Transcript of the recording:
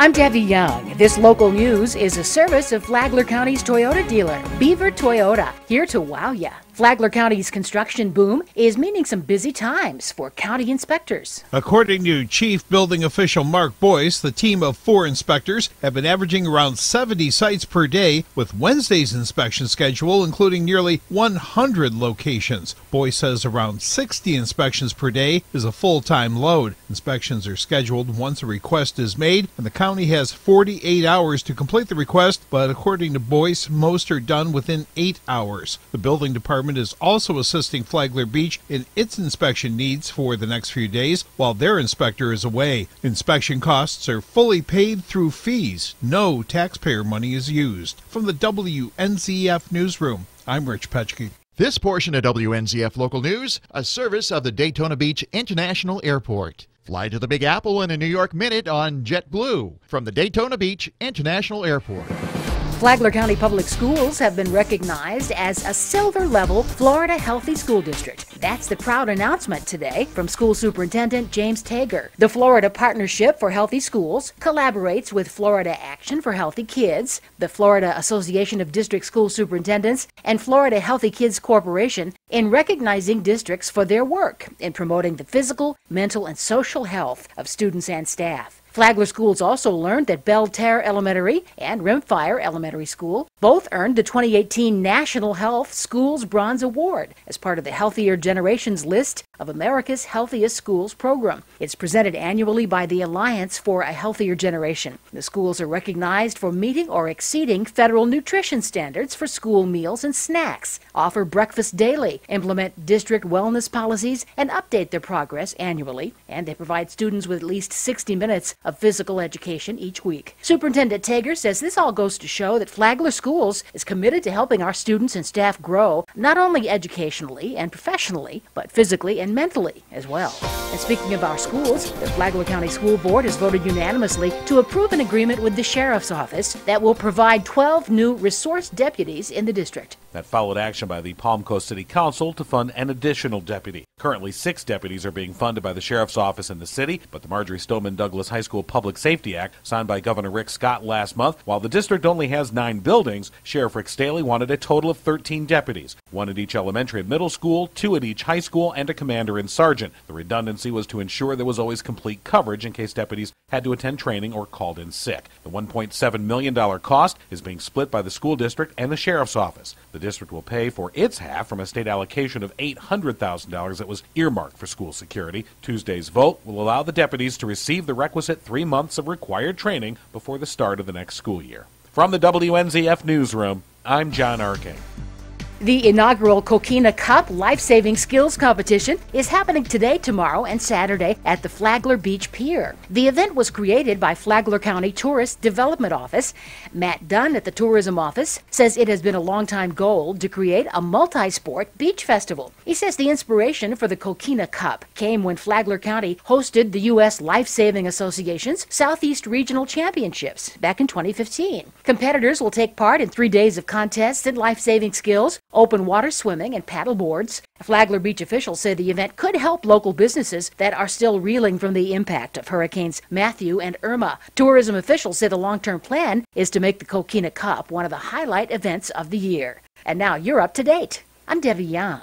I'm Debbie Young. This local news is a service of Flagler County's Toyota dealer, Beaver Toyota, here to wow ya. Flagler County's construction boom is meaning some busy times for county inspectors. According to Chief Building Official Mark Boyce, the team of four inspectors have been averaging around 70 sites per day, with Wednesday's inspection schedule including nearly 100 locations. Boyce says around 60 inspections per day is a full time load. Inspections are scheduled once a request is made, and the county has 48 hours to complete the request, but according to Boyce, most are done within eight hours. The building department is also assisting Flagler Beach in its inspection needs for the next few days while their inspector is away. Inspection costs are fully paid through fees. No taxpayer money is used. From the WNZF Newsroom, I'm Rich Petchke. This portion of WNZF Local News, a service of the Daytona Beach International Airport. Fly to the Big Apple in a New York minute on JetBlue from the Daytona Beach International Airport. Flagler County Public Schools have been recognized as a silver level Florida Healthy School District. That's the proud announcement today from School Superintendent James Tager. The Florida Partnership for Healthy Schools collaborates with Florida Action for Healthy Kids, the Florida Association of District School Superintendents, and Florida Healthy Kids Corporation in recognizing districts for their work in promoting the physical, mental, and social health of students and staff. Flagler schools also learned that Belle Terre Elementary and Rymfire Elementary School both earned the 2018 National Health Schools Bronze Award as part of the Healthier Generations list of America's Healthiest Schools program. It's presented annually by the Alliance for a Healthier Generation. The schools are recognized for meeting or exceeding federal nutrition standards for school meals and snacks, offer breakfast daily, implement district wellness policies, and update their progress annually. And they provide students with at least 60 minutes of physical education each week. Superintendent Tager says this all goes to show that Flagler Schools is committed to helping our students and staff grow not only educationally and professionally, but physically and mentally as well. And speaking of our schools, the Flagler County School Board has voted unanimously to approve an agreement with the Sheriff's Office that will provide 12 new resource deputies in the district. That followed action by the Palm Coast City Council to fund an additional deputy. Currently, six deputies are being funded by the Sheriff's Office in the city, but the Marjory Stoneman Douglas High School Public Safety Act, signed by Governor Rick Scott last month, while the district only has nine buildings, Sheriff Rick Staly wanted a total of 13 deputies, one at each elementary and middle school, two at each high school, and a commander and sergeant. The redundancy was to ensure there was always complete coverage in case deputies had to attend training or called in sick. The $1.7 million cost is being split by the school district and the Sheriff's Office. The district will pay for its half from a state allocation of $800,000 that was earmarked for school security. Tuesday's vote will allow the deputies to receive the requisite three months of required training before the start of the next school year. From the WNZF Newsroom, I'm John Arking. The inaugural Coquina Cup Life Saving Skills Competition is happening today, tomorrow, and Saturday at the Flagler Beach Pier. The event was created by Flagler County Tourist Development Office. Matt Dunn at the Tourism Office says it has been a long-time goal to create a multi sport beach festival. He says the inspiration for the Coquina Cup came when Flagler County hosted the U.S. Life Saving Association's Southeast Regional Championships back in 2015. Competitors will take part in three days of contests in life saving skills open water swimming, and paddle boards. Flagler Beach officials say the event could help local businesses that are still reeling from the impact of Hurricanes Matthew and Irma. Tourism officials say the long term plan is to make the Coquina Cup one of the highlight events of the year. And now you're up to date. I'm Debbie Young.